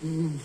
嗯。